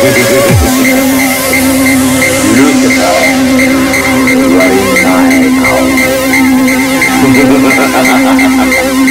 Lucifer, right my house.